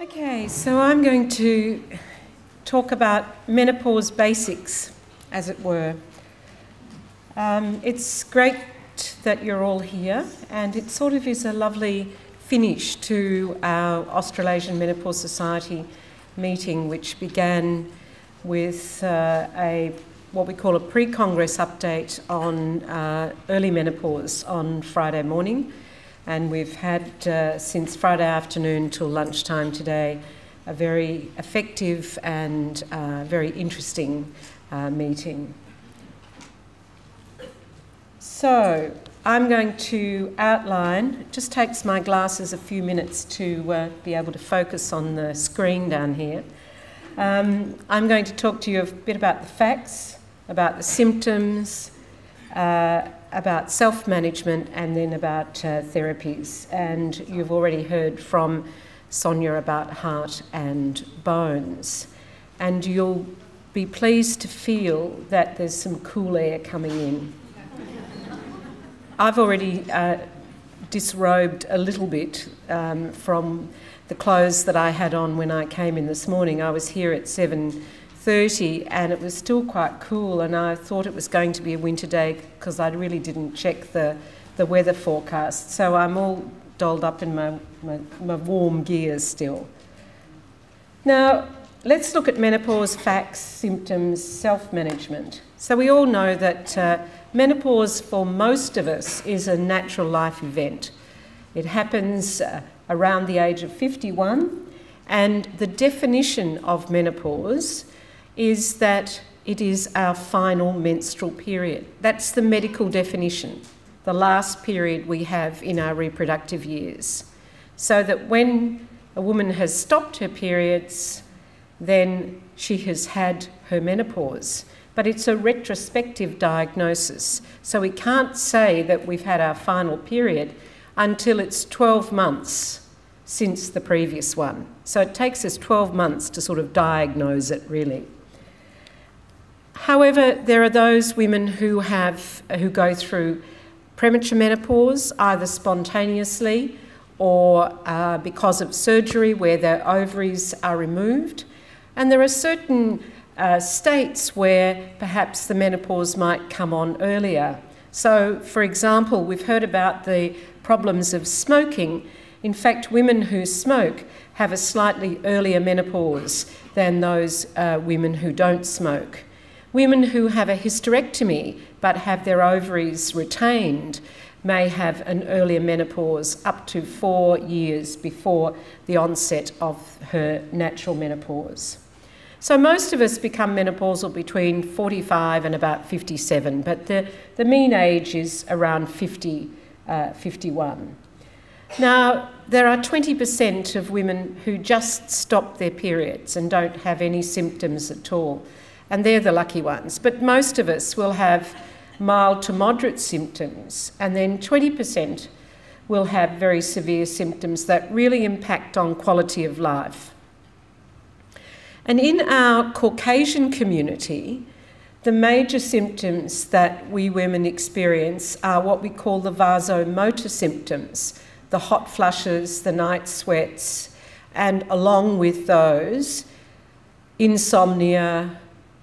Okay, so I'm going to talk about menopause basics, as it were. Um, it's great that you're all here, and it sort of is a lovely finish to our Australasian Menopause Society meeting, which began with uh, a what we call a pre-congress update on uh, early menopause on Friday morning, and we've had uh, since Friday afternoon till lunchtime today a very effective and uh, very interesting uh, meeting. So I'm going to outline, it just takes my glasses a few minutes to uh, be able to focus on the screen down here. Um, I'm going to talk to you a bit about the facts, about the symptoms, uh, about self management, and then about uh, therapies. And you've already heard from Sonia about heart and bones. And you'll be pleased to feel that there's some cool air coming in. I've already uh, disrobed a little bit um, from the clothes that I had on when I came in this morning. I was here at 7:30 and it was still quite cool and I thought it was going to be a winter day because I really didn't check the, the weather forecast. So I'm all dolled up in my, my, my warm gear still. Now, let's look at menopause facts, symptoms, self-management. So we all know that uh, menopause for most of us is a natural life event. It happens uh, around the age of 51. And the definition of menopause is that it is our final menstrual period. That's the medical definition, the last period we have in our reproductive years. So that when a woman has stopped her periods, then she has had her menopause. But it's a retrospective diagnosis. So we can't say that we've had our final period until it's 12 months since the previous one. So it takes us 12 months to sort of diagnose it, really. However, there are those women who have who go through premature menopause either spontaneously or uh, because of surgery where their ovaries are removed. And there are certain uh, states where perhaps the menopause might come on earlier. So, for example, we've heard about the problems of smoking in fact, women who smoke have a slightly earlier menopause than those uh, women who don't smoke. Women who have a hysterectomy but have their ovaries retained may have an earlier menopause up to four years before the onset of her natural menopause. So most of us become menopausal between 45 and about 57, but the, the mean age is around 50, uh, 51. Now, there are 20% of women who just stop their periods and don't have any symptoms at all, and they're the lucky ones. But most of us will have mild to moderate symptoms, and then 20% will have very severe symptoms that really impact on quality of life. And in our Caucasian community, the major symptoms that we women experience are what we call the vasomotor symptoms the hot flushes, the night sweats, and along with those, insomnia,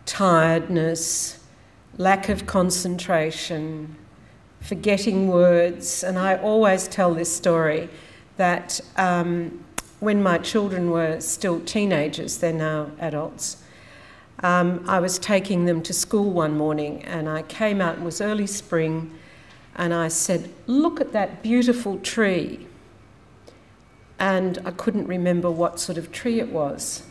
tiredness, lack of concentration, forgetting words. And I always tell this story that um, when my children were still teenagers, they're now adults. Um, I was taking them to school one morning and I came out, it was early spring, and I said, Look at that beautiful tree. And I couldn't remember what sort of tree it was.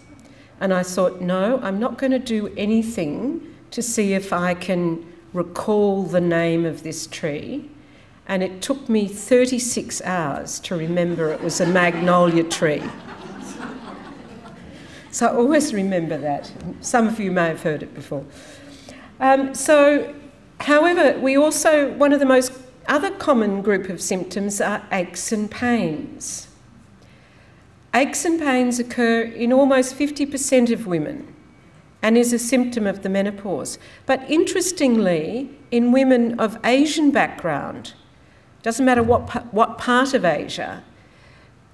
And I thought, No, I'm not going to do anything to see if I can recall the name of this tree. And it took me 36 hours to remember it was a magnolia tree. So I always remember that. Some of you may have heard it before. Um, so However, we also, one of the most other common group of symptoms are aches and pains. Aches and pains occur in almost 50% of women and is a symptom of the menopause. But interestingly, in women of Asian background, doesn't matter what, what part of Asia,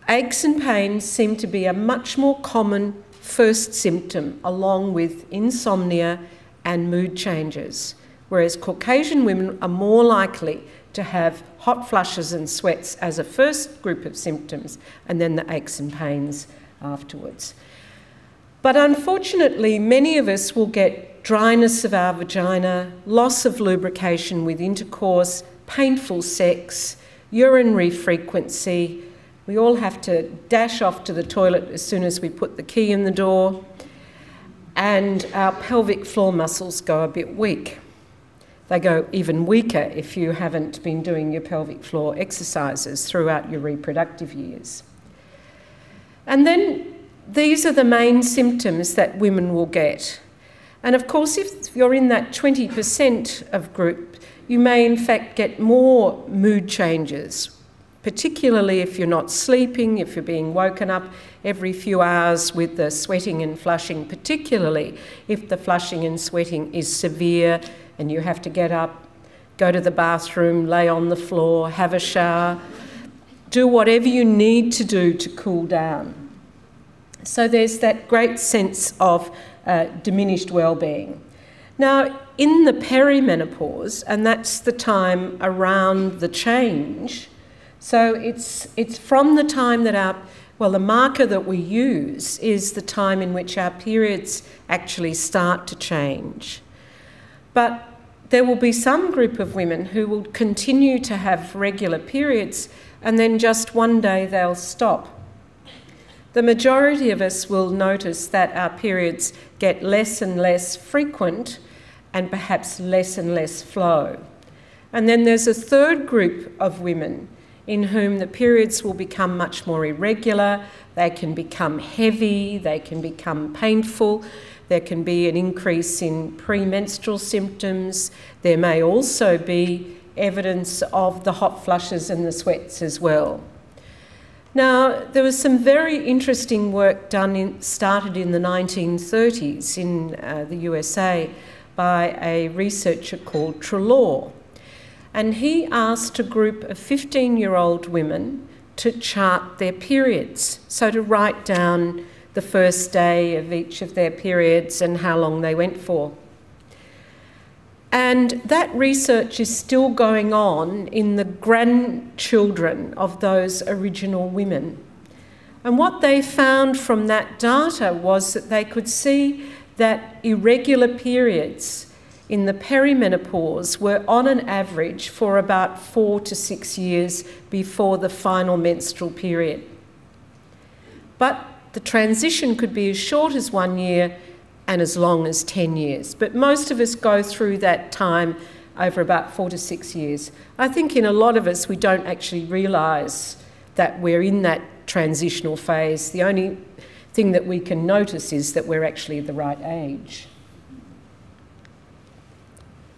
aches and pains seem to be a much more common first symptom, along with insomnia and mood changes, whereas Caucasian women are more likely to have hot flushes and sweats as a first group of symptoms, and then the aches and pains afterwards. But unfortunately, many of us will get dryness of our vagina, loss of lubrication with intercourse, painful sex, urinary frequency. We all have to dash off to the toilet as soon as we put the key in the door, and our pelvic floor muscles go a bit weak. They go even weaker if you haven't been doing your pelvic floor exercises throughout your reproductive years. And then these are the main symptoms that women will get. And of course, if you're in that 20% of group, you may in fact get more mood changes, particularly if you're not sleeping, if you're being woken up every few hours with the sweating and flushing, particularly if the flushing and sweating is severe and you have to get up, go to the bathroom, lay on the floor, have a shower, do whatever you need to do to cool down. So there's that great sense of uh, diminished well-being. Now, in the perimenopause, and that's the time around the change, so it's, it's from the time that our, well, the marker that we use is the time in which our periods actually start to change. But there will be some group of women who will continue to have regular periods and then just one day they'll stop the majority of us will notice that our periods get less and less frequent and perhaps less and less flow. And then there's a third group of women in whom the periods will become much more irregular, they can become heavy, they can become painful, there can be an increase in premenstrual symptoms, there may also be evidence of the hot flushes and the sweats as well. Now, there was some very interesting work done, in, started in the 1930s in uh, the USA by a researcher called Treloar. And he asked a group of 15 year old women to chart their periods, so to write down the first day of each of their periods and how long they went for. And that research is still going on in the grandchildren of those original women. And what they found from that data was that they could see that irregular periods in the perimenopause were on an average for about four to six years before the final menstrual period. But the transition could be as short as one year and as long as 10 years. But most of us go through that time over about four to six years. I think in a lot of us, we don't actually realise that we're in that transitional phase. The only thing that we can notice is that we're actually at the right age.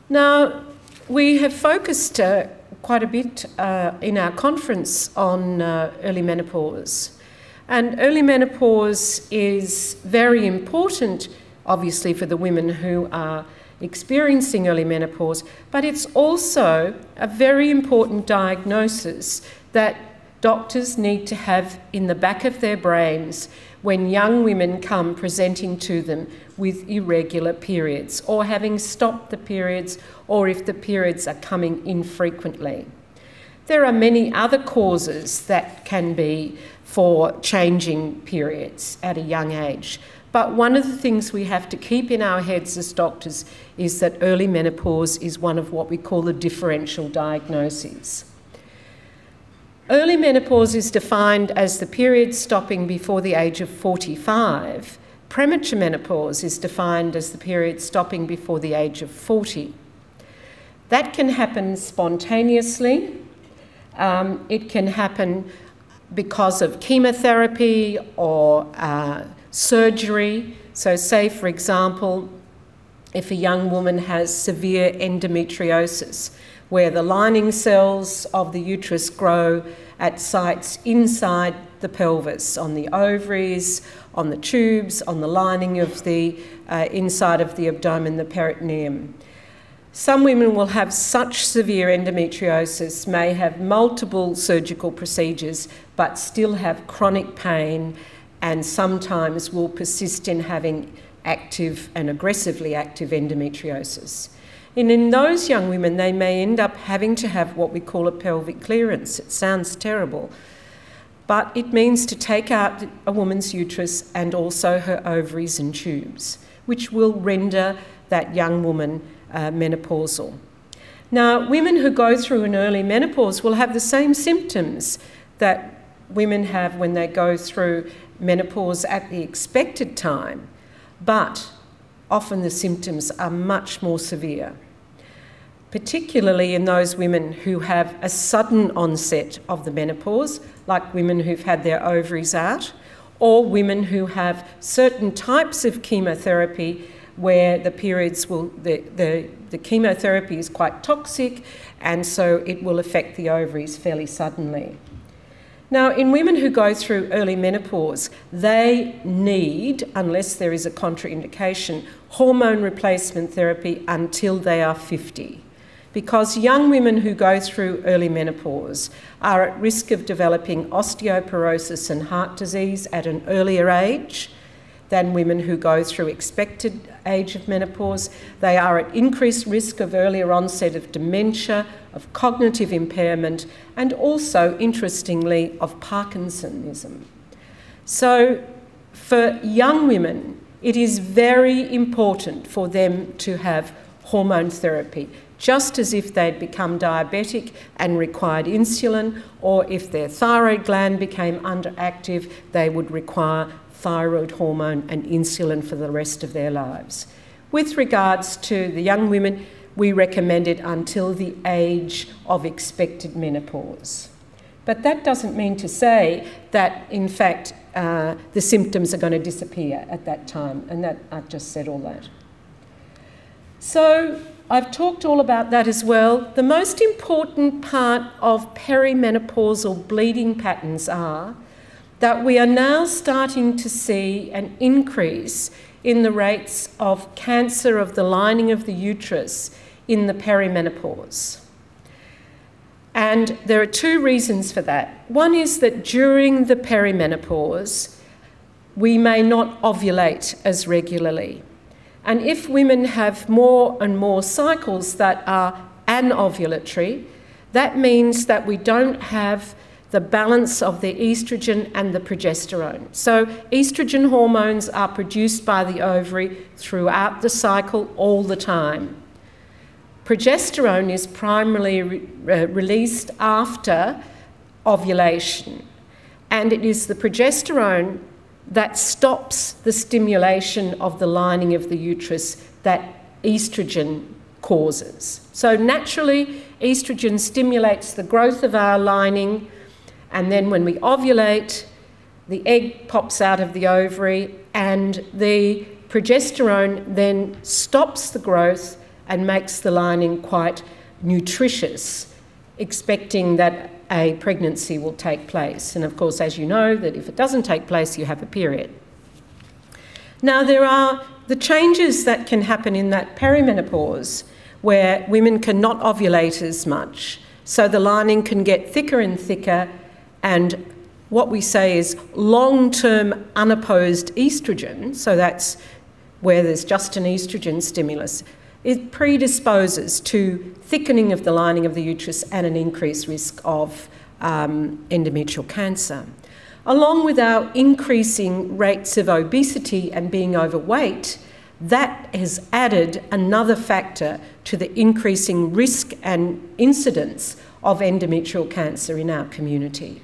Now, we have focused uh, quite a bit uh, in our conference on uh, early menopause. And early menopause is very important obviously for the women who are experiencing early menopause, but it's also a very important diagnosis that doctors need to have in the back of their brains when young women come presenting to them with irregular periods or having stopped the periods or if the periods are coming infrequently. There are many other causes that can be for changing periods at a young age. But one of the things we have to keep in our heads as doctors is that early menopause is one of what we call the differential diagnoses. Early menopause is defined as the period stopping before the age of 45. Premature menopause is defined as the period stopping before the age of 40. That can happen spontaneously. Um, it can happen because of chemotherapy or uh, surgery. So, say for example, if a young woman has severe endometriosis, where the lining cells of the uterus grow at sites inside the pelvis, on the ovaries, on the tubes, on the lining of the uh, inside of the abdomen, the peritoneum. Some women will have such severe endometriosis, may have multiple surgical procedures, but still have chronic pain and sometimes will persist in having active and aggressively active endometriosis. And in those young women, they may end up having to have what we call a pelvic clearance. It sounds terrible, but it means to take out a woman's uterus and also her ovaries and tubes, which will render that young woman uh, menopausal. Now, women who go through an early menopause will have the same symptoms that women have when they go through menopause at the expected time, but often the symptoms are much more severe, particularly in those women who have a sudden onset of the menopause, like women who've had their ovaries out, or women who have certain types of chemotherapy where the periods will, the, the, the chemotherapy is quite toxic and so it will affect the ovaries fairly suddenly. Now, in women who go through early menopause, they need, unless there is a contraindication, hormone replacement therapy until they are 50. Because young women who go through early menopause are at risk of developing osteoporosis and heart disease at an earlier age than women who go through expected age of menopause. They are at increased risk of earlier onset of dementia, of cognitive impairment, and also, interestingly, of Parkinsonism. So, for young women, it is very important for them to have hormone therapy, just as if they'd become diabetic and required insulin, or if their thyroid gland became underactive, they would require thyroid hormone and insulin for the rest of their lives. With regards to the young women, we recommend it until the age of expected menopause. But that doesn't mean to say that, in fact, uh, the symptoms are going to disappear at that time, and that I've just said all that. So, I've talked all about that as well. The most important part of perimenopausal bleeding patterns are that we are now starting to see an increase in the rates of cancer of the lining of the uterus in the perimenopause. And there are two reasons for that. One is that during the perimenopause, we may not ovulate as regularly. And if women have more and more cycles that are anovulatory, that means that we don't have the balance of the estrogen and the progesterone. So, estrogen hormones are produced by the ovary throughout the cycle all the time. Progesterone is primarily re- released after ovulation, and it is the progesterone that stops the stimulation of the lining of the uterus that estrogen causes. So, naturally, estrogen stimulates the growth of our lining and then when we ovulate, the egg pops out of the ovary, and the progesterone then stops the growth and makes the lining quite nutritious, expecting that a pregnancy will take place. And of course, as you know, that if it doesn't take place, you have a period. Now, there are the changes that can happen in that perimenopause where women cannot ovulate as much. So the lining can get thicker and thicker and what we say is long term unopposed estrogen, so that's where there's just an estrogen stimulus, it predisposes to thickening of the lining of the uterus and an increased risk of um, endometrial cancer. Along with our increasing rates of obesity and being overweight, that has added another factor to the increasing risk and incidence of endometrial cancer in our community.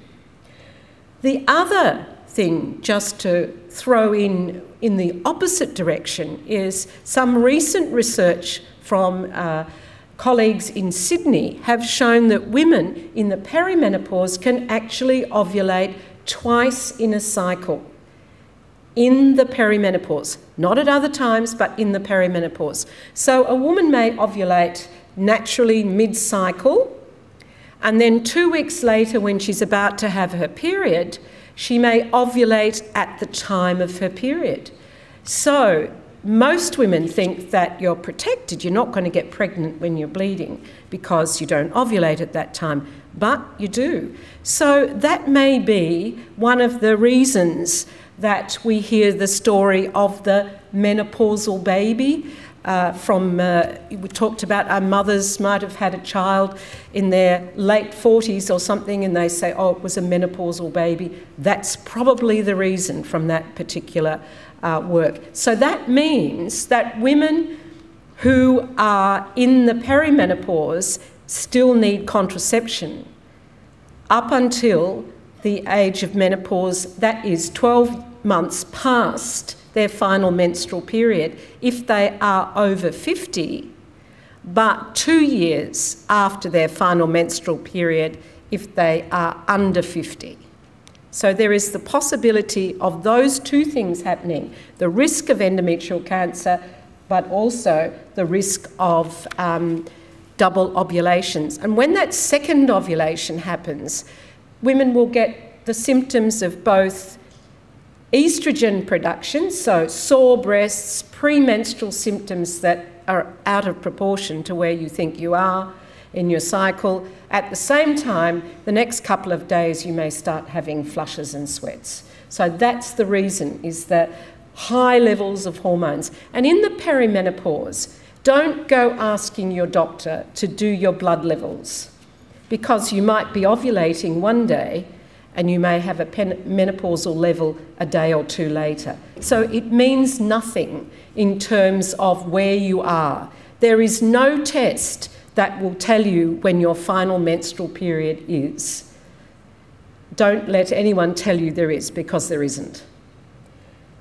The other thing, just to throw in in the opposite direction, is some recent research from uh, colleagues in Sydney have shown that women in the perimenopause can actually ovulate twice in a cycle. In the perimenopause, not at other times, but in the perimenopause. So a woman may ovulate naturally mid cycle and then two weeks later, when she's about to have her period, she may ovulate at the time of her period. So, most women think that you're protected, you're not going to get pregnant when you're bleeding because you don't ovulate at that time, but you do. So that may be one of the reasons that we hear the story of the menopausal baby. Uh, from uh, we talked about our mothers might have had a child in their late 40s or something, and they say, "Oh, it was a menopausal baby." That's probably the reason from that particular uh, work. So that means that women who are in the perimenopause still need contraception up until the age of menopause, that is 12 months past their final menstrual period, if they are over 50, but two years after their final menstrual period if they are under 50. So there is the possibility of those two things happening the risk of endometrial cancer, but also the risk of um, double ovulations. And when that second ovulation happens, women will get the symptoms of both estrogen production, so sore breasts, premenstrual symptoms that are out of proportion to where you think you are in your cycle, at the same time, the next couple of days you may start having flushes and sweats. So that's the reason, is that high levels of hormones. And in the perimenopause, don't go asking your doctor to do your blood levels because you might be ovulating one day and you may have a menopausal level a day or two later. So it means nothing in terms of where you are. There is no test that will tell you when your final menstrual period is. Don't let anyone tell you there is, because there isn't.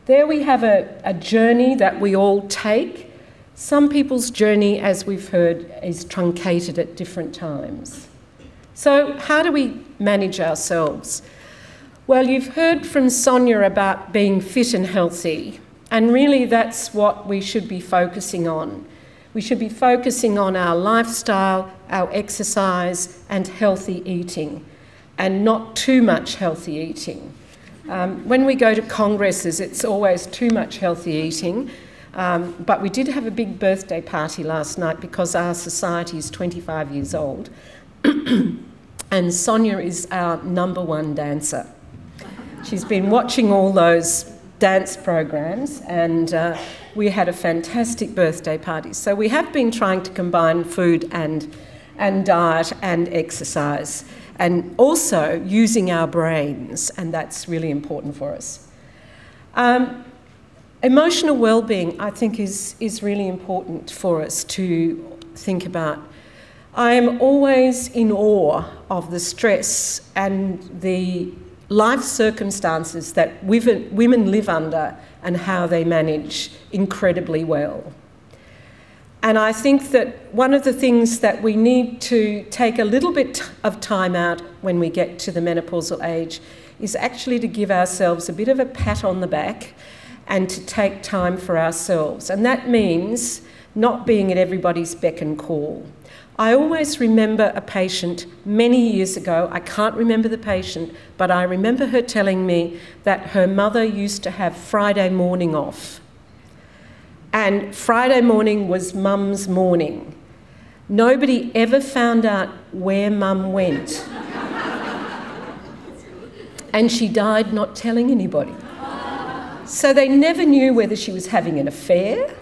There we have a, a journey that we all take. Some people's journey, as we've heard, is truncated at different times. So, how do we manage ourselves? Well, you've heard from Sonia about being fit and healthy, and really that's what we should be focusing on. We should be focusing on our lifestyle, our exercise, and healthy eating, and not too much healthy eating. Um, when we go to congresses, it's always too much healthy eating. Um, but we did have a big birthday party last night because our society is 25 years old. and Sonia is our number one dancer. She's been watching all those dance programs and uh, we had a fantastic birthday party. So we have been trying to combine food and, and diet and exercise, and also using our brains, and that's really important for us. Um, emotional well-being, I think, is, is really important for us to think about. I am always in awe of the stress and the life circumstances that women live under and how they manage incredibly well. And I think that one of the things that we need to take a little bit of time out when we get to the menopausal age is actually to give ourselves a bit of a pat on the back and to take time for ourselves. And that means not being at everybody's beck and call. I always remember a patient many years ago. I can't remember the patient, but I remember her telling me that her mother used to have Friday morning off. And Friday morning was mum's morning. Nobody ever found out where mum went. and she died not telling anybody. So they never knew whether she was having an affair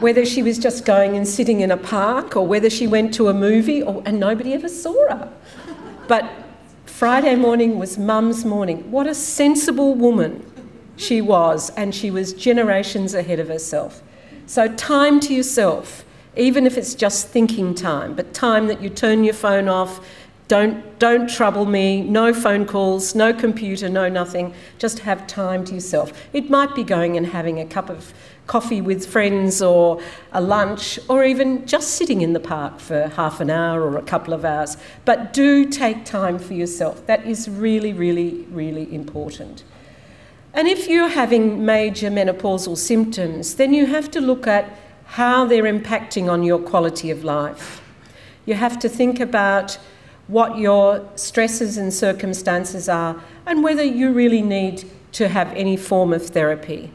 whether she was just going and sitting in a park or whether she went to a movie or, and nobody ever saw her. But Friday morning was mum's morning. What a sensible woman she was, and she was generations ahead of herself. So, time to yourself, even if it's just thinking time, but time that you turn your phone off, don't, don't trouble me, no phone calls, no computer, no nothing. Just have time to yourself. It might be going and having a cup of coffee with friends or a lunch or even just sitting in the park for half an hour or a couple of hours. But do take time for yourself. That is really, really, really important. And if you're having major menopausal symptoms, then you have to look at how they're impacting on your quality of life. You have to think about what your stresses and circumstances are and whether you really need to have any form of therapy.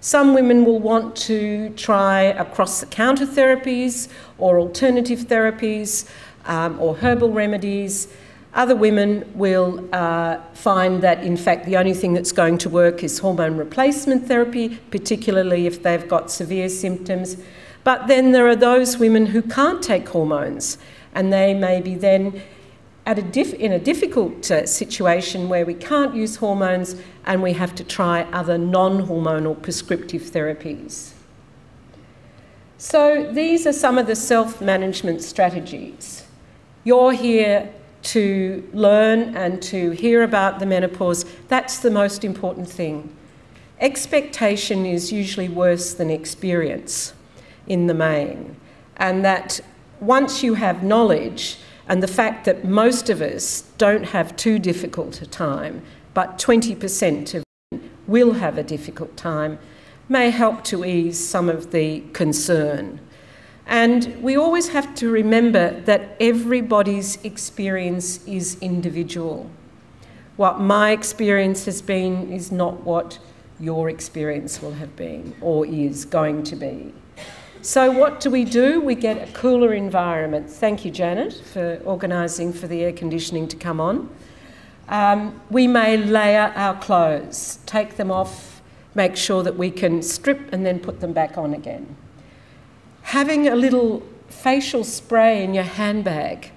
Some women will want to try across the counter therapies or alternative therapies um, or herbal remedies. Other women will uh, find that, in fact, the only thing that's going to work is hormone replacement therapy, particularly if they've got severe symptoms. But then there are those women who can't take hormones, and they may be then at a in a difficult uh, situation where we can't use hormones and we have to try other non hormonal prescriptive therapies. So, these are some of the self management strategies. You're here to learn and to hear about the menopause. That's the most important thing. Expectation is usually worse than experience in the main, and that once you have knowledge, and the fact that most of us don't have too difficult a time, but 20% of will have a difficult time, may help to ease some of the concern. And we always have to remember that everybody's experience is individual. What my experience has been is not what your experience will have been or is going to be. So, what do we do? We get a cooler environment. Thank you, Janet, for organising for the air conditioning to come on. Um, we may layer our clothes, take them off, make sure that we can strip and then put them back on again. Having a little facial spray in your handbag.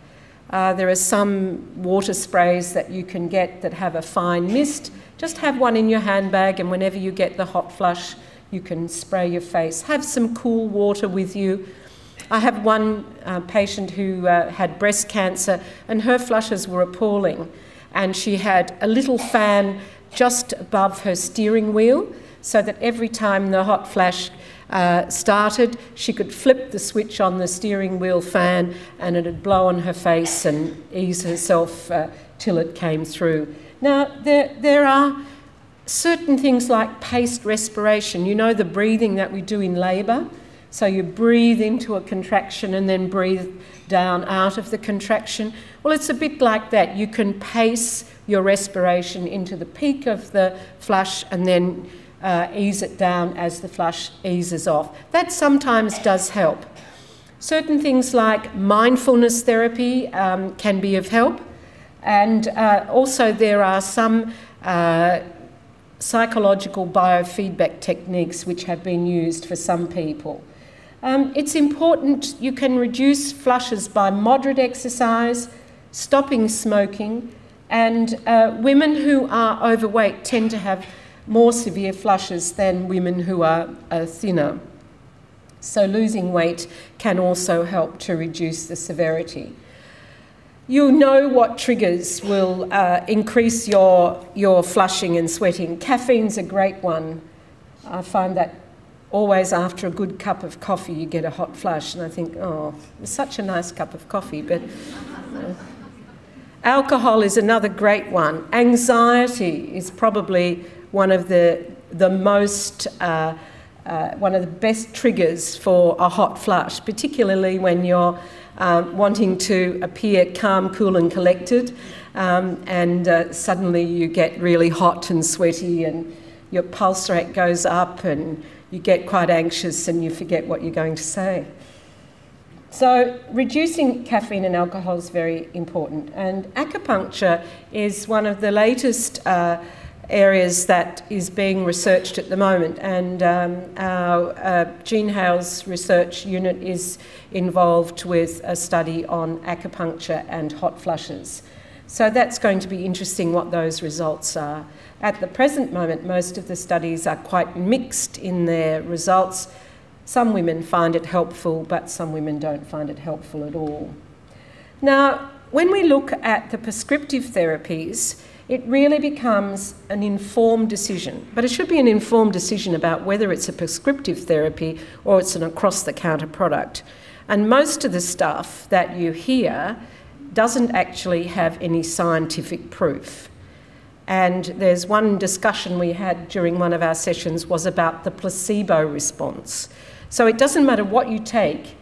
Uh, there are some water sprays that you can get that have a fine mist. Just have one in your handbag, and whenever you get the hot flush, you can spray your face. Have some cool water with you. I have one uh, patient who uh, had breast cancer, and her flushes were appalling. And she had a little fan just above her steering wheel, so that every time the hot flash uh, started, she could flip the switch on the steering wheel fan and it'd blow on her face and ease herself uh, till it came through. Now, there, there are certain things like paced respiration, you know, the breathing that we do in labour. So you breathe into a contraction and then breathe down out of the contraction. Well, it's a bit like that. You can pace your respiration into the peak of the flush and then uh, ease it down as the flush eases off. That sometimes does help. Certain things like mindfulness therapy um, can be of help. And uh, also, there are some uh, psychological biofeedback techniques which have been used for some people. Um, it's important you can reduce flushes by moderate exercise, stopping smoking, and uh, women who are overweight tend to have more severe flushes than women who are uh, thinner. So losing weight can also help to reduce the severity you know what triggers will uh, increase your, your flushing and sweating. Caffeine's a great one. I find that always after a good cup of coffee you get a hot flush, and I think, oh, it's such a nice cup of coffee. But uh, alcohol is another great one. Anxiety is probably one of the, the most. Uh, uh, one of the best triggers for a hot flush, particularly when you're um, wanting to appear calm, cool, and collected, um, and uh, suddenly you get really hot and sweaty, and your pulse rate goes up, and you get quite anxious, and you forget what you're going to say. So, reducing caffeine and alcohol is very important, and acupuncture is one of the latest. Uh, areas that is being researched at the moment. And um, our uh, Jean Hailes research unit is involved with a study on acupuncture and hot flushes. So that's going to be interesting what those results are. At the present moment, most of the studies are quite mixed in their results. Some women find it helpful, but some women don't find it helpful at all. Now, when we look at the prescriptive therapies, it really becomes an informed decision. But it should be an informed decision about whether it's a prescriptive therapy or it's an across the counter product. And most of the stuff that you hear doesn't actually have any scientific proof. And there's one discussion we had during one of our sessions was about the placebo response. So it doesn't matter what you take,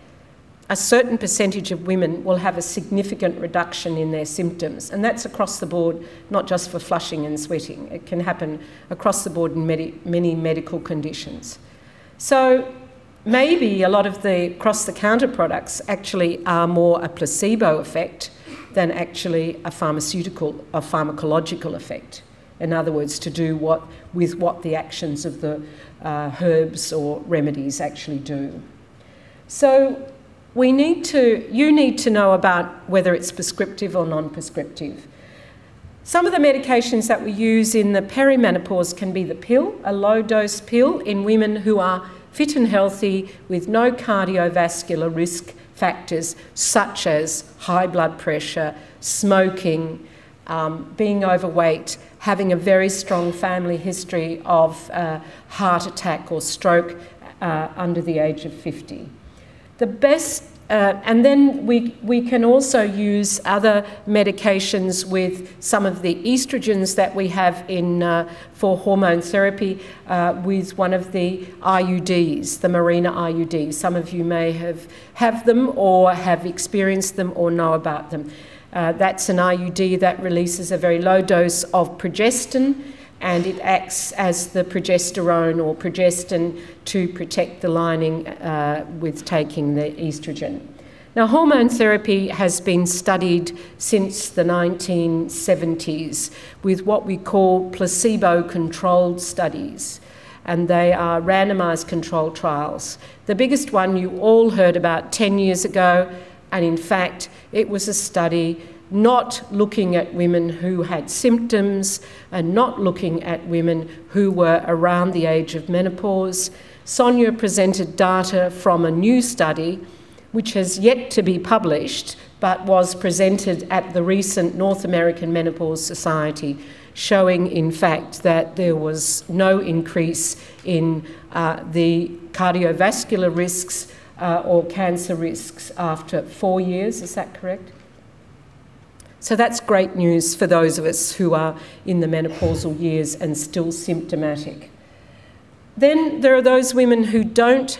a certain percentage of women will have a significant reduction in their symptoms, and that's across the board, not just for flushing and sweating. It can happen across the board in many, many medical conditions. So maybe a lot of the cross the counter products actually are more a placebo effect than actually a pharmaceutical or pharmacological effect. In other words, to do what with what the actions of the uh, herbs or remedies actually do. So we need to, you need to know about whether it's prescriptive or non-prescriptive. Some of the medications that we use in the perimenopause can be the pill, a low dose pill in women who are fit and healthy with no cardiovascular risk factors such as high blood pressure, smoking, um, being overweight, having a very strong family history of uh, heart attack or stroke uh, under the age of 50. The best uh, and then we, we can also use other medications with some of the estrogens that we have in, uh, for hormone therapy uh, with one of the IUDs, the Mirena IUD. Some of you may have, have them or have experienced them or know about them. Uh, that's an IUD that releases a very low dose of progestin and it acts as the progesterone or progestin to protect the lining uh, with taking the estrogen. Now, hormone therapy has been studied since the 1970s with what we call placebo controlled studies, and they are randomized controlled trials. The biggest one you all heard about 10 years ago, and in fact, it was a study not looking at women who had symptoms and not looking at women who were around the age of menopause. Sonia presented data from a new study which has yet to be published but was presented at the recent North American Menopause Society, showing in fact that there was no increase in uh, the cardiovascular risks uh, or cancer risks after four years. Is that correct? So that's great news for those of us who are in the menopausal years and still symptomatic. Then there are those women who don't,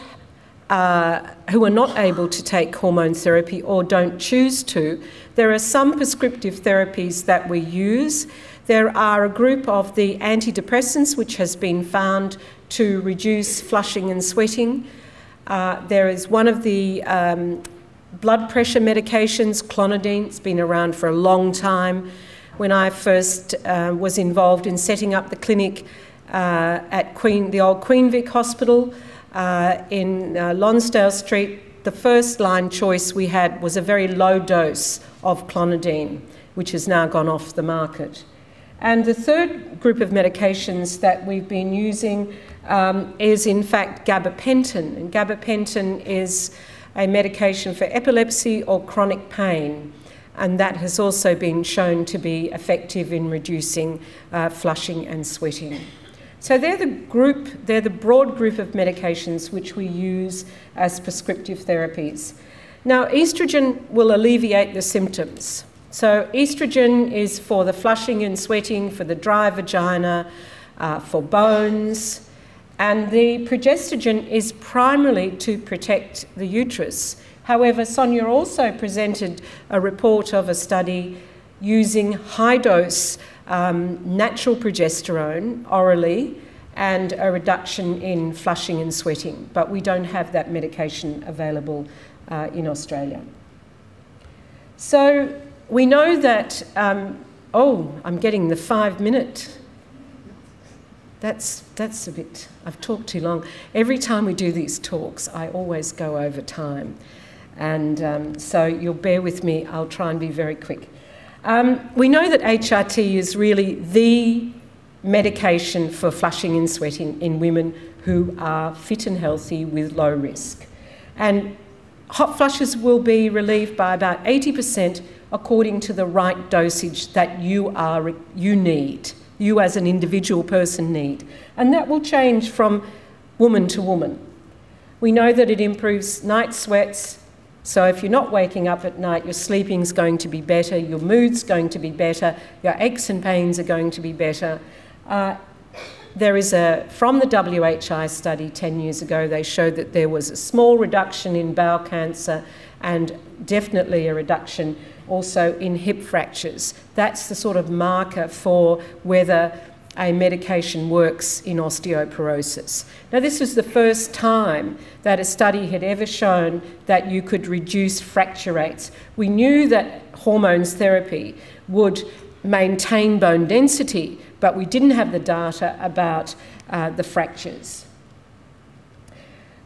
uh, who are not able to take hormone therapy or don't choose to. There are some prescriptive therapies that we use. There are a group of the antidepressants which has been found to reduce flushing and sweating. Uh, there is one of the um, blood pressure medications, clonidine, it's been around for a long time. When I first uh, was involved in setting up the clinic uh, at Queen, the old Queen Vic Hospital uh, in uh, Lonsdale Street, the first line choice we had was a very low dose of clonidine, which has now gone off the market. And the third group of medications that we've been using um, is, in fact, gabapentin. And gabapentin is a medication for epilepsy or chronic pain, and that has also been shown to be effective in reducing uh, flushing and sweating. So they're the group, they're the broad group of medications which we use as prescriptive therapies. Now, estrogen will alleviate the symptoms. So, estrogen is for the flushing and sweating, for the dry vagina, uh, for bones, and the progestogen is primarily to protect the uterus. However, Sonia also presented a report of a study using high dose um, natural progesterone orally and a reduction in flushing and sweating, but we don't have that medication available uh, in Australia. So we know that, um, oh, I'm getting the five minute that's, that's a bit, I've talked too long. Every time we do these talks, I always go over time. And um, so you'll bear with me, I'll try and be very quick. Um, we know that HRT is really the medication for flushing and sweating in women who are fit and healthy with low risk. And hot flushes will be relieved by about 80% according to the right dosage that you, are, you need you as an individual person need. And that will change from woman to woman. We know that it improves night sweats. So if you're not waking up at night, your sleeping's going to be better, your mood's going to be better, your aches and pains are going to be better. Uh, there is a, from the WHI study 10 years ago, they showed that there was a small reduction in bowel cancer and definitely a reduction also in hip fractures. That's the sort of marker for whether a medication works in osteoporosis. Now, this was the first time that a study had ever shown that you could reduce fracture rates. We knew that hormones therapy would maintain bone density, but we didn't have the data about uh, the fractures.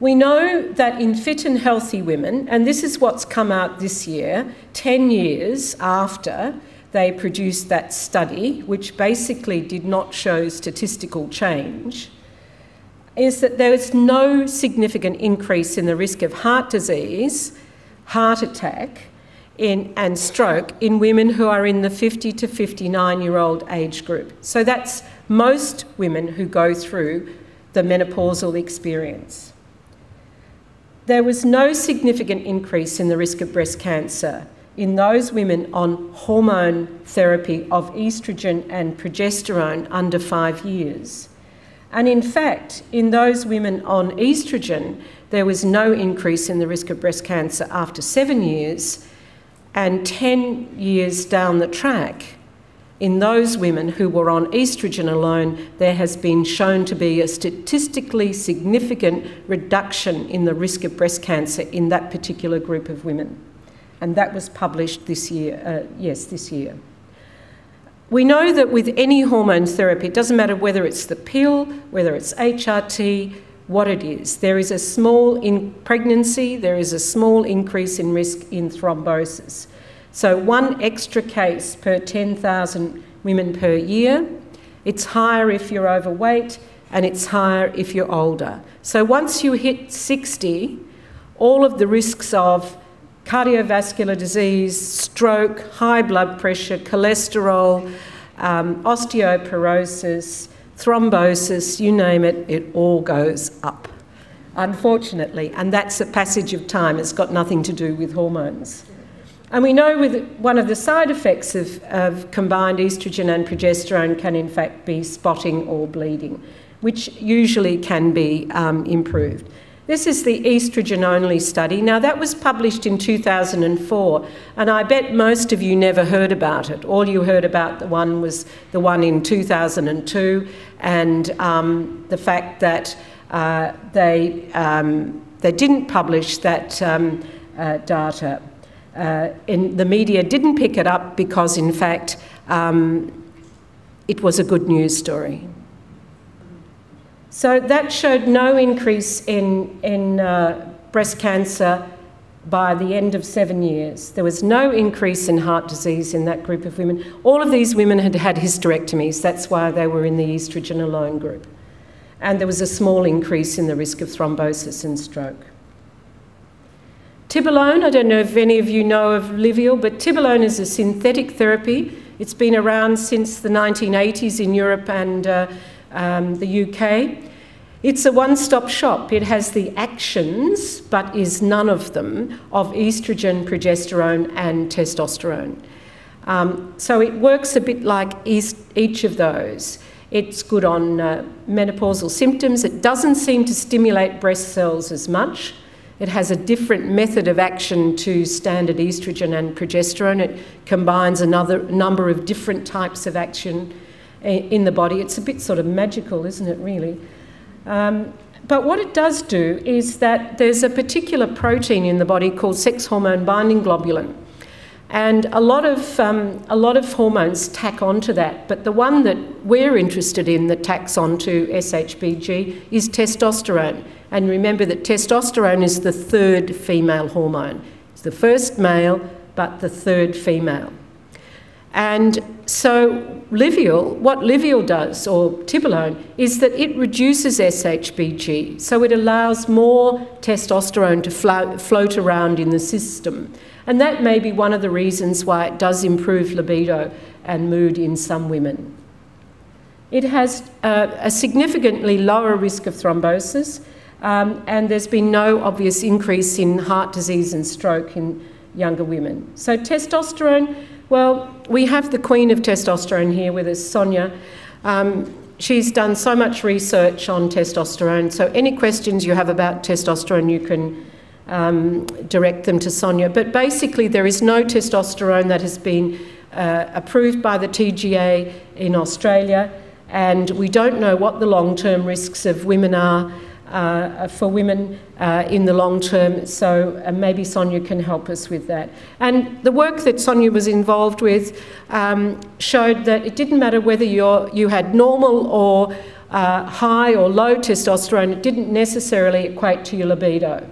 We know that in fit and healthy women, and this is what's come out this year, 10 years after they produced that study, which basically did not show statistical change, is that there is no significant increase in the risk of heart disease, heart attack, in, and stroke in women who are in the 50 to 59 year old age group. So that's most women who go through the menopausal experience. There was no significant increase in the risk of breast cancer in those women on hormone therapy of estrogen and progesterone under five years. And in fact, in those women on estrogen, there was no increase in the risk of breast cancer after seven years, and 10 years down the track, in those women who were on estrogen alone, there has been shown to be a statistically significant reduction in the risk of breast cancer in that particular group of women. And that was published this year, uh, yes, this year. We know that with any hormone therapy, it doesn't matter whether it's the pill, whether it's HRT, what it is. There is a small, in pregnancy, there is a small increase in risk in thrombosis. So one extra case per 10,000 women per year. It's higher if you're overweight and it's higher if you're older. So once you hit 60, all of the risks of cardiovascular disease, stroke, high blood pressure, cholesterol, um, osteoporosis, thrombosis, you name it, it all goes up, unfortunately. And that's a passage of time. It's got nothing to do with hormones. And we know with one of the side effects of, of combined estrogen and progesterone can in fact be spotting or bleeding, which usually can be um, improved. This is the estrogen only study. Now, that was published in 2004, and I bet most of you never heard about it. All you heard about the one was the one in 2002, and um, the fact that uh, they, um, they didn't publish that um, uh, data. Uh, in, the media didn't pick it up because, in fact, um, it was a good news story. So that showed no increase in, in uh, breast cancer by the end of seven years. There was no increase in heart disease in that group of women. All of these women had had hysterectomies, that's why they were in the estrogen alone group. And there was a small increase in the risk of thrombosis and stroke. Tibolone, I don't know if any of you know of Livial, but Tibolone is a synthetic therapy. It's been around since the 1980s in Europe and uh, um, the UK. It's a one stop shop. It has the actions, but is none of them, of estrogen, progesterone, and testosterone. Um, so it works a bit like each of those. It's good on uh, menopausal symptoms. It doesn't seem to stimulate breast cells as much. It has a different method of action to standard estrogen and progesterone. It combines another number of different types of action in the body. It's a bit sort of magical, isn't it, really? Um, but what it does do is that there's a particular protein in the body called sex hormone binding globulin. And a lot of, um, a lot of hormones tack onto that, but the one that we're interested in that tacks onto SHBG is testosterone. And remember that testosterone is the third female hormone. It's the first male, but the third female. And so Livial, what Livial does, or Tibolone, is that it reduces SHBG, so it allows more testosterone to flo float around in the system. And that may be one of the reasons why it does improve libido and mood in some women. It has uh, a significantly lower risk of thrombosis, um, and there's been no obvious increase in heart disease and stroke in younger women. So testosterone well, we have the queen of testosterone here with us, Sonia. Um, she's done so much research on testosterone, so any questions you have about testosterone, you can um, direct them to Sonia. But basically, there is no testosterone that has been uh, approved by the TGA in Australia, and we don't know what the long term risks of women are. Uh, for women uh, in the long term, so uh, maybe Sonia can help us with that. And the work that Sonia was involved with um, showed that it didn't matter whether you you had normal or uh, high or low testosterone, it didn't necessarily equate to your libido.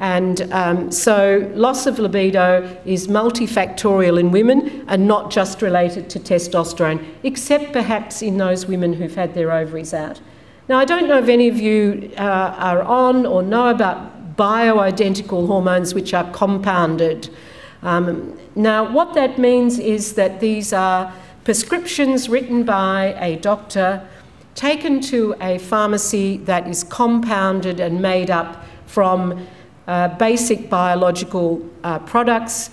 And um, so, loss of libido is multifactorial in women and not just related to testosterone, except perhaps in those women who've had their ovaries out. Now, I don't know if any of you uh, are on or know about bioidentical hormones which are compounded. Um, now, what that means is that these are prescriptions written by a doctor taken to a pharmacy that is compounded and made up from uh, basic biological uh, products,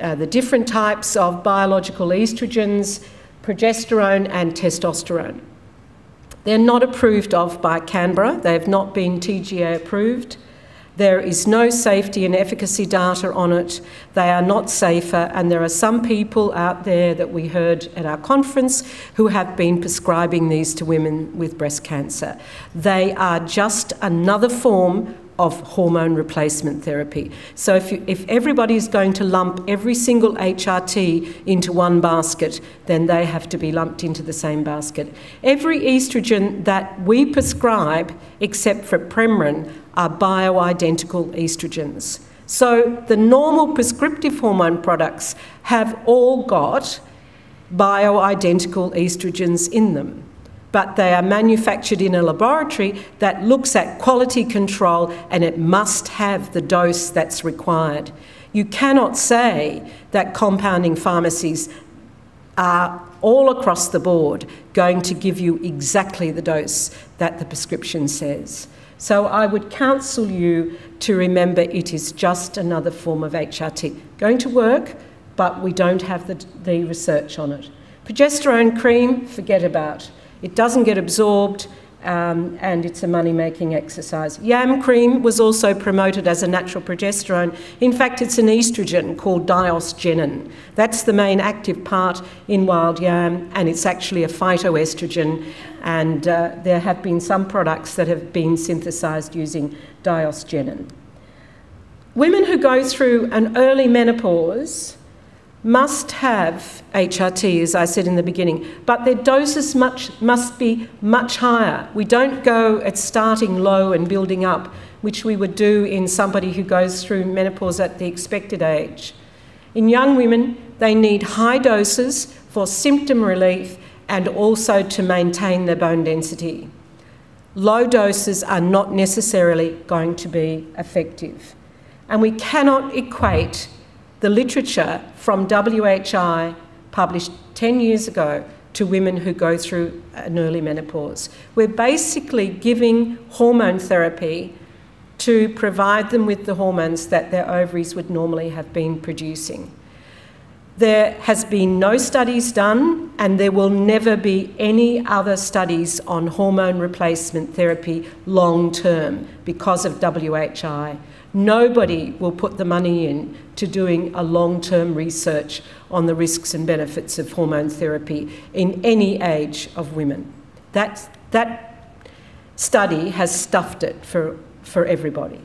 uh, the different types of biological estrogens, progesterone, and testosterone. They're not approved of by Canberra, they have not been TGA approved. There is no safety and efficacy data on it. They are not safer, and there are some people out there that we heard at our conference who have been prescribing these to women with breast cancer. They are just another form of hormone replacement therapy. So if, you, if everybody is going to lump every single HRT into one basket, then they have to be lumped into the same basket. Every estrogen that we prescribe, except for Premarin, are bioidentical estrogens. So the normal prescriptive hormone products have all got bioidentical estrogens in them but they are manufactured in a laboratory that looks at quality control and it must have the dose that's required. You cannot say that compounding pharmacies are all across the board going to give you exactly the dose that the prescription says. So I would counsel you to remember it is just another form of HRT. Going to work, but we don't have the, the research on it. Progesterone cream, forget about. It doesn't get absorbed, um, and it's a money making exercise. Yam cream was also promoted as a natural progesterone. In fact, it's an estrogen called diosgenin. That's the main active part in wild yam, and it's actually a phytoestrogen. And uh, there have been some products that have been synthesized using diosgenin. Women who go through an early menopause must have HRT, as I said in the beginning, but their doses much, must be much higher. We don't go at starting low and building up, which we would do in somebody who goes through menopause at the expected age. In young women, they need high doses for symptom relief and also to maintain their bone density. Low doses are not necessarily going to be effective. And we cannot equate the literature from WHI published 10 years ago to women who go through an early menopause. We're basically giving hormone therapy to provide them with the hormones that their ovaries would normally have been producing. There has been no studies done, and there will never be any other studies on hormone replacement therapy long term because of WHI. Nobody will put the money in to doing a long term research on the risks and benefits of hormone therapy in any age of women. That, that study has stuffed it for, for everybody.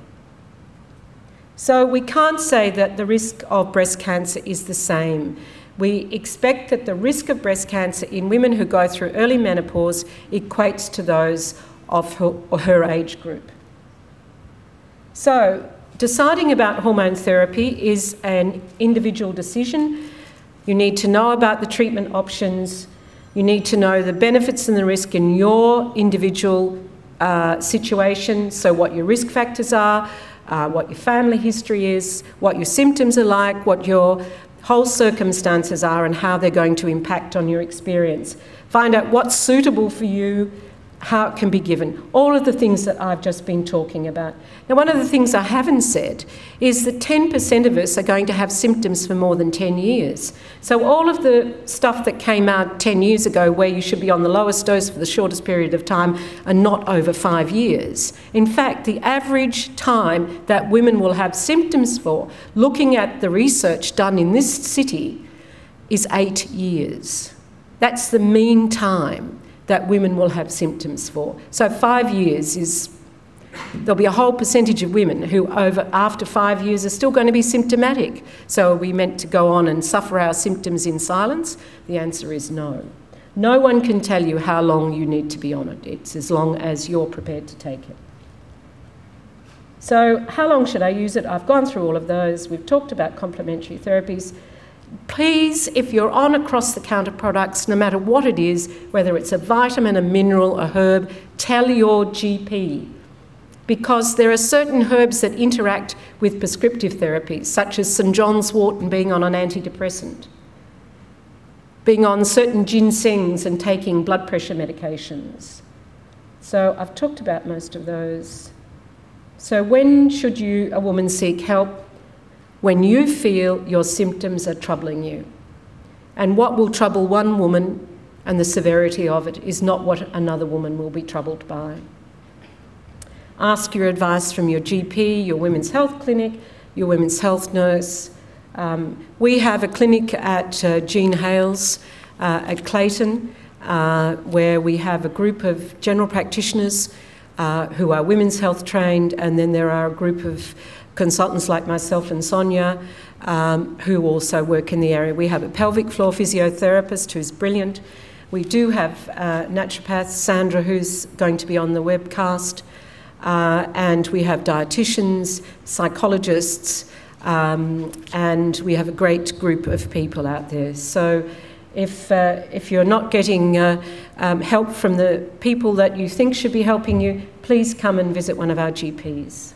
So we can't say that the risk of breast cancer is the same. We expect that the risk of breast cancer in women who go through early menopause equates to those of her, her age group. So, deciding about hormone therapy is an individual decision. You need to know about the treatment options. You need to know the benefits and the risk in your individual uh, situation, so what your risk factors are, uh, what your family history is, what your symptoms are like, what your whole circumstances are, and how they're going to impact on your experience. Find out what's suitable for you how it can be given, all of the things that I've just been talking about. Now, one of the things I haven't said is that 10% of us are going to have symptoms for more than 10 years. So, all of the stuff that came out 10 years ago, where you should be on the lowest dose for the shortest period of time, are not over five years. In fact, the average time that women will have symptoms for, looking at the research done in this city, is eight years. That's the mean time that women will have symptoms for. So five years is there'll be a whole percentage of women who over after five years are still going to be symptomatic. So are we meant to go on and suffer our symptoms in silence? The answer is no. No one can tell you how long you need to be on it. It's as long as you're prepared to take it. So, how long should I use it? I've gone through all of those. We've talked about complementary therapies please, if you're on across the counter products, no matter what it is, whether it's a vitamin, a mineral, a herb, tell your GP. Because there are certain herbs that interact with prescriptive therapies, such as St John's wort and being on an antidepressant, being on certain ginsengs and taking blood pressure medications. So I've talked about most of those. So when should you, a woman, seek help? When you feel your symptoms are troubling you. And what will trouble one woman and the severity of it is not what another woman will be troubled by. Ask your advice from your GP, your women's health clinic, your women's health nurse. Um, we have a clinic at uh, Jean Hailes uh, at Clayton uh, where we have a group of general practitioners uh, who are women's health trained, and then there are a group of consultants like myself and Sonia um, who also work in the area. We have a pelvic floor physiotherapist who's brilliant. We do have uh, naturopath Sandra who's going to be on the webcast. Uh, and we have dietitians, psychologists, um, and we have a great group of people out there. So if, uh, if you're not getting uh, um, help from the people that you think should be helping you, please come and visit one of our GPs.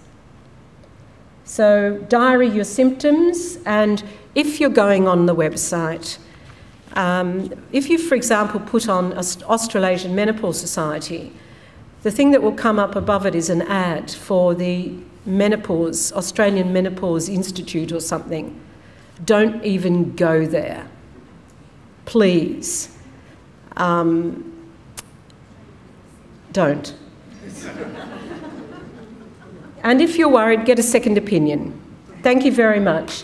So, diary your symptoms, and if you're going on the website, um, if you, for example, put on Australasian Menopause Society, the thing that will come up above it is an ad for the Menopause, Australian Menopause Institute or something. Don't even go there. Please. Um, don't. And if you're worried, get a second opinion. Thank you very much.